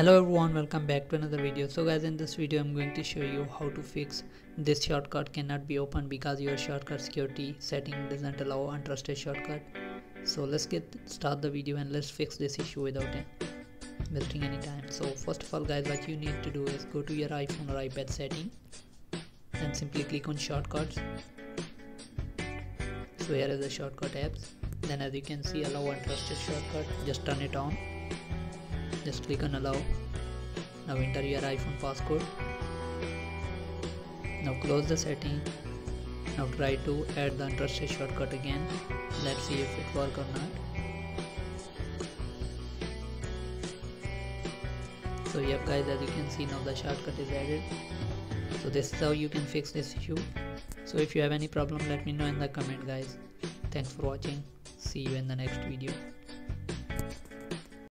hello everyone welcome back to another video. So guys in this video i'm going to show you how to fix this shortcut cannot be opened because your shortcut security setting doesn't allow untrusted shortcut. So let's get start the video and let's fix this issue without wasting any time. So first of all guys what you need to do is go to your iphone or ipad setting then simply click on shortcuts. So here is the shortcut apps. Then as you can see allow untrusted shortcut. Just turn it on just click on allow. Now enter your iphone passcode. Now close the setting. Now try to add the untrusted shortcut again. Let's see if it work or not. So yep guys as you can see now the shortcut is added. So this is how you can fix this issue. So if you have any problem let me know in the comment guys. Thanks for watching. See you in the next video